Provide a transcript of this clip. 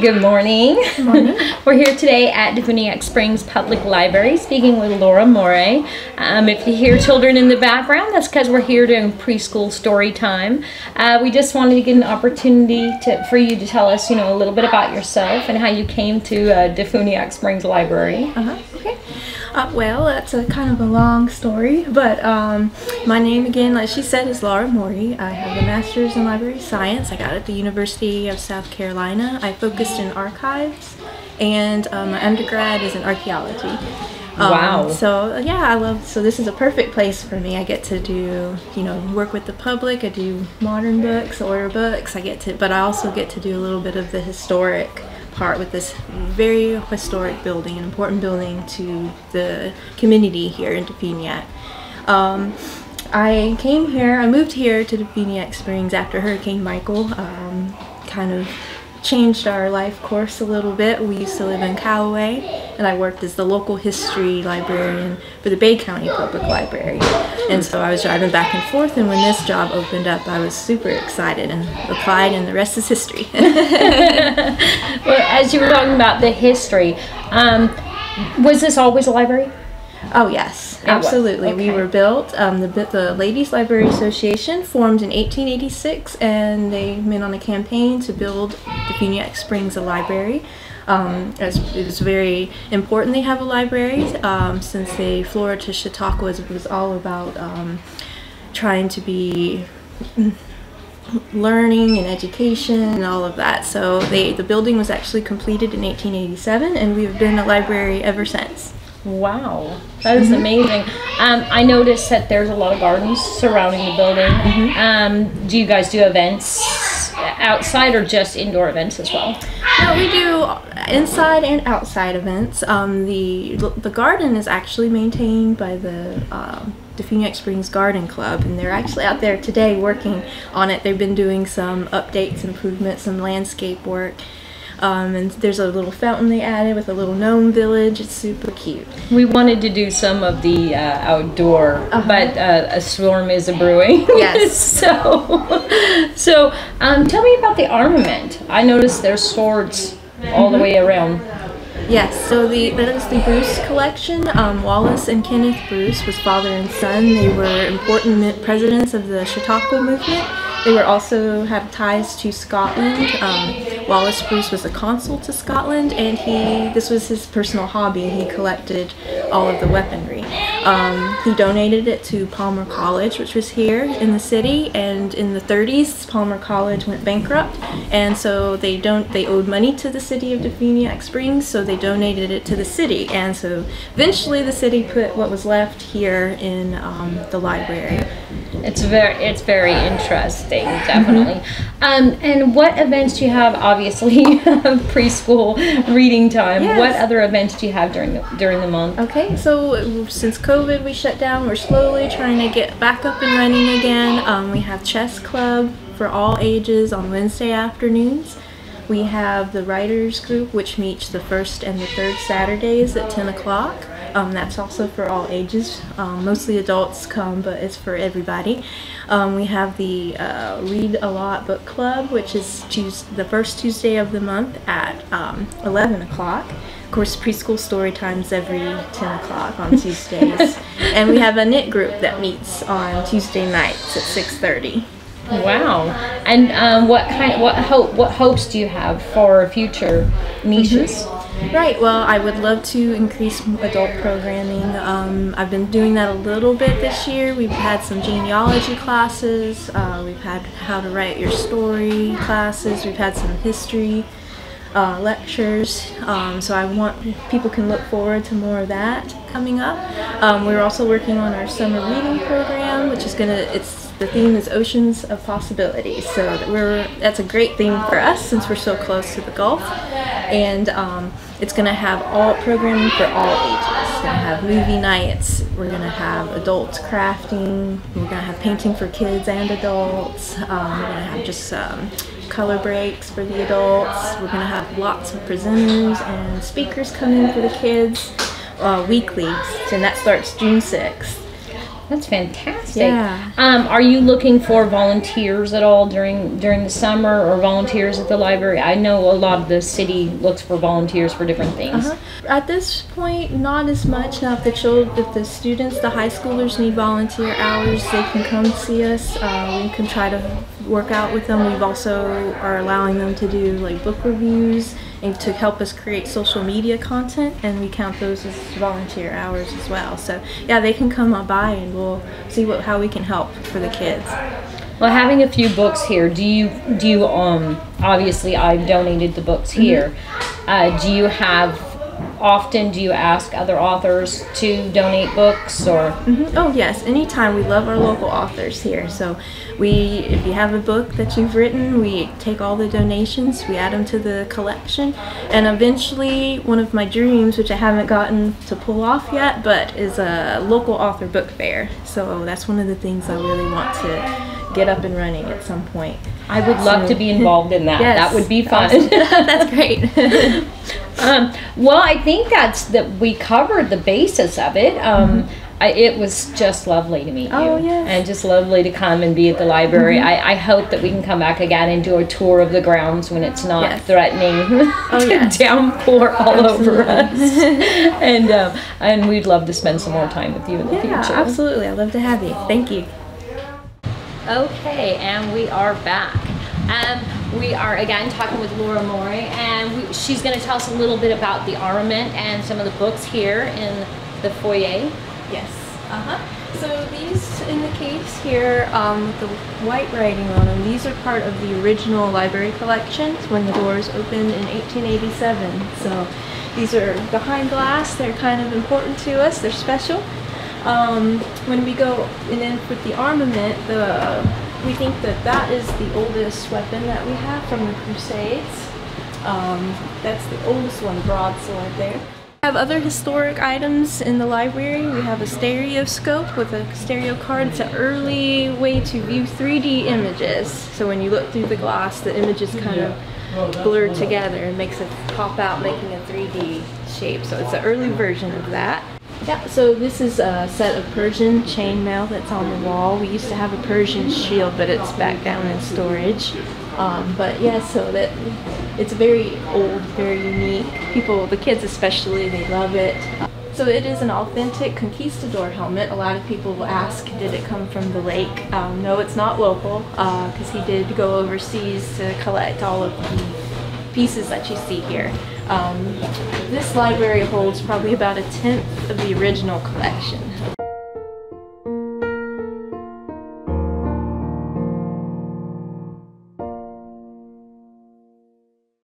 Good morning. Good morning. We're here today at DeFuniak Springs Public Library speaking with Laura Moree. Um, if you hear children in the background, that's because we're here doing preschool story time. Uh, we just wanted to get an opportunity to, for you to tell us, you know, a little bit about yourself and how you came to uh, Springs Library. Uh-huh. Okay. Uh, well, that's a kind of a long story, but um, my name again, like she said, is Laura Moree. I have a master's in library science. I got it at the University of South Carolina. I focused in archives, and um, my undergrad is in archaeology. Um, Wow. So yeah, I love. So this is a perfect place for me. I get to do, you know, work with the public. I do modern books, order books. I get to, but I also get to do a little bit of the historic part with this very historic building, an important building to the community here in DeFuniak. Um, I came here, I moved here to DeFuniak Springs after Hurricane Michael. Um, kind of changed our life course a little bit. We used to live in Callaway, and I worked as the local history librarian for the Bay County Public Library. And so I was driving back and forth, and when this job opened up, I was super excited and applied, and the rest is history. As you were talking about the history, um, was this always a library? Oh yes, was, absolutely. We were built. Um, the the Ladies Library Association formed in 1886, and they went on a campaign to build the DeFuniak Springs a library. Um, as it was very important they have a library um, since they Florida to Chautauqua was, was all about um, trying to be learning and education and all of that. So they the building was actually completed in 1887, and we've been a library ever since. Wow, that is amazing. Um, I noticed that there's a lot of gardens surrounding the building. Um, do you guys do events outside or just indoor events as well? No, we do inside and outside events. Um, the the garden is actually maintained by the um, DeFuniak Springs Garden Club, and they're actually out there today working on it. They've been doing some updates, improvements, some landscape work. Um, and there's a little fountain they added with a little gnome village. It's super cute. We wanted to do some of the uh, outdoor, but uh, a storm is a brewing. Yes. so, so um, tell me about the armament. I noticed there's swords all the way around. Yes, so the that is the Bruce collection. Um, Wallace and Kenneth Bruce was father and son. They were important presidents of the Chautauqua movement. They were also had ties to Scotland. Um, Wallace Bruce was a consul to Scotland, and he this was his personal hobby. He collected all of the weaponry. Um, he donated it to Palmer College, which was here in the city. And in the 30s, Palmer College went bankrupt, and so they don't they owed money to the city of DeFuniak Springs, so they donated it to the city. And so eventually, the city put what was left here in um, the library. It's very, it's very interesting, definitely. Um, and what events do you have? Obviously, preschool reading time. Yes. What other events do you have during the during the month? Okay, so since COVID we shut down, we're slowly trying to get back up and running again. Um, we have chess club for all ages on Wednesday afternoons. We have the writers group, which meets the first and the third Saturdays at 10 o'clock. Um, that's also for all ages. Um, mostly adults come, but it's for everybody. Um, we have the uh, Read a Lot Book Club, which is Tues the first Tuesday of the month at um, 11 o'clock. Of course, preschool story times every 10 o'clock on Tuesdays. and we have a knit group that meets on Tuesday nights at 6.30. Wow. And um, what kind? What hope? What hopes do you have for future niches? Right. Well, I would love to increase adult programming. Um, I've been doing that a little bit this year. We've had some genealogy classes. Uh, we've had how to write your story classes. We've had some history uh, lectures. Um, so I want people can look forward to more of that coming up. Um, we're also working on our summer reading program, which is gonna. It's the theme is oceans of possibilities. So we're that's a great theme for us since we're so close to the Gulf, and um, it's gonna have all programming for all ages. It's gonna have movie nights. We're gonna have adults crafting. We're gonna have painting for kids and adults. Um, we're gonna have just um, color breaks for the adults. We're gonna have lots of presenters and speakers coming for the kids uh, weekly, and that starts June sixth. That's fantastic. Yeah. Um, are you looking for volunteers at all during during the summer or volunteers at the library? I know a lot of the city looks for volunteers for different things. Uh-huh. At this point, not as much. Now, if the children, if the students, the high schoolers need volunteer hours, they can come see us. Uh, we can try to work out with them. We've also are allowing them to do like book reviews to help us create social media content, and we count those as volunteer hours as well. So yeah, they can come on by and we'll see what how we can help for the kids. Well, having a few books here, do you do you um obviously I've donated the books here. Uh, do you have often do you ask other authors to donate books or Mhm. Oh yes, anytime. We love our local authors here. So we, if you have a book that you've written, we take all the donations, we add them to the collection, and eventually, one of my dreams, which I haven't gotten to pull off yet, but is a local author book fair. So that's one of the things I really want to get up and running at some point. I would love to be involved in that. Yes. That would be fun. Awesome. that's great. Um, well, I think that's that we covered the basis of it. Um, I, it was just lovely to meet you, Oh, yes. Mm-hmm. and just lovely to come and be at the library. I, I hope that we can come back again and do a tour of the grounds when it's not Yes. threatening Oh, to yes. downpour all over us. and um, and we'd love to spend some more time with you in the yeah, future. absolutely. I'd love to have you. Thank you. Okay, and we are back. Um, we are again talking with Laura Moree, and she's going to tell us a little bit about the armament and some of the books here in the foyer. Yes. Uh huh. So these in the case here, um, with the white writing on them, these are part of the original library collections when the doors opened in 1887. So these are behind glass. They're kind of important to us. They're special. Um, when we go and with the armament, the we think that that is the oldest weapon that we have from the Crusades. Um, that's the oldest one, broadsword there. We have other historic items in the library. We have a stereoscope with a stereo card. It's an early way to view 3D images. So when you look through the glass, the images kind of blur together and makes it pop out, making a 3D shape. So it's an early version of that. Yeah, so this is a set of Persian chainmail that's on the wall. We used to have a Persian shield, but it's back down in storage. Um, but yeah, so that it's very old, very unique. People, the kids especially, they love it. So it is an authentic conquistador helmet. A lot of people will ask, did it come from the lake? Um, no, it's not local, because he did go overseas to collect all of the pieces that you see here. Um, this library holds probably about a tenth of the original collection.